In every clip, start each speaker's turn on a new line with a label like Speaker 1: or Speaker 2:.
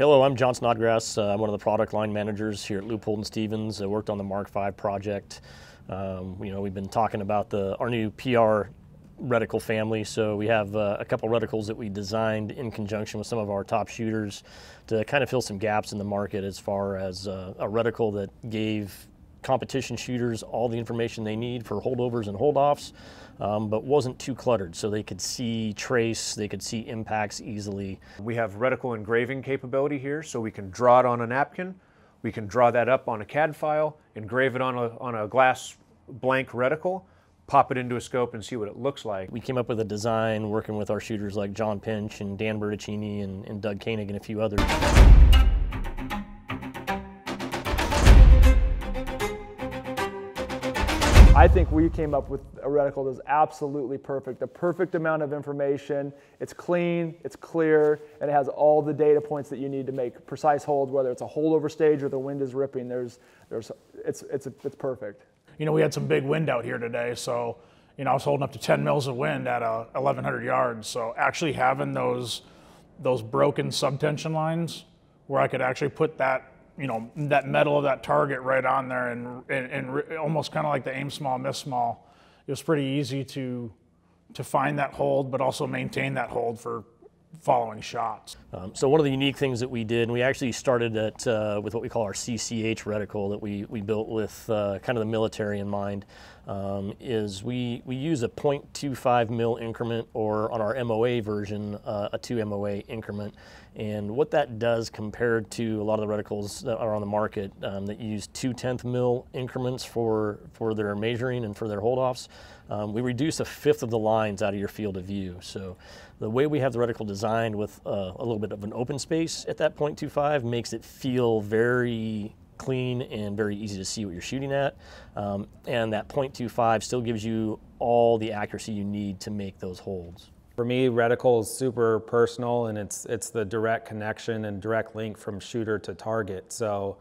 Speaker 1: Hello, I'm John Snodgrass. Uh, I'm one of the product line managers here at Leupold Stevens. I worked on the Mark V project. Um, you know, we've been talking about the our new PR reticle family. So we have uh, a couple reticles that we designed in conjunction with some of our top shooters to kind of fill some gaps in the market as far as uh, a reticle that gave competition shooters all the information they need for holdovers and holdoffs, um, but wasn't too cluttered. So they could see trace, they could see impacts easily.
Speaker 2: We have reticle engraving capability here, so we can draw it on a napkin, we can draw that up on a CAD file, engrave it on a, on a glass blank reticle, pop it into a scope and see what it looks like.
Speaker 1: We came up with a design working with our shooters like John Pinch and Dan Bertoncini and, and Doug Koenig and a few others.
Speaker 3: I think we came up with a reticle that's absolutely perfect. The perfect amount of information. It's clean, it's clear, and it has all the data points that you need to make precise holds, whether it's a holdover stage or the wind is ripping. There's, there's, it's, it's, it's perfect.
Speaker 4: You know, we had some big wind out here today, so you know I was holding up to 10 mils of wind at uh, 1,100 yards. So actually having those those broken subtension lines where I could actually put that you know, that metal of that target right on there and, and, and almost kind of like the aim small, miss small. It was pretty easy to, to find that hold, but also maintain that hold for following shots.
Speaker 1: Um, so one of the unique things that we did, and we actually started at, uh, with what we call our CCH reticle that we, we built with uh, kind of the military in mind, um, is we, we use a 0.25 mil increment or on our MOA version, uh, a 2 MOA increment. And what that does compared to a lot of the reticles that are on the market um, that use 2 tenth mil increments for, for their measuring and for their hold-offs, um, we reduce a fifth of the lines out of your field of view. So the way we have the reticle designed with uh, a little bit of an open space at that 0.25 makes it feel very clean and very easy to see what you're shooting at. Um, and that 0.25 still gives you all the accuracy you need to make those holds.
Speaker 5: For me, reticle is super personal and it's, it's the direct connection and direct link from shooter to target. So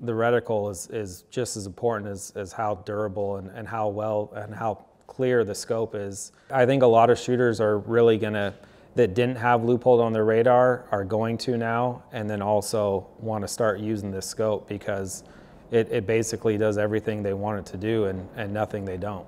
Speaker 5: the reticle is, is just as important as, as how durable and, and how well and how clear the scope is. I think a lot of shooters are really gonna, that didn't have Leupold on their radar are going to now and then also want to start using this scope because it, it basically does everything they want it to do and, and nothing they don't.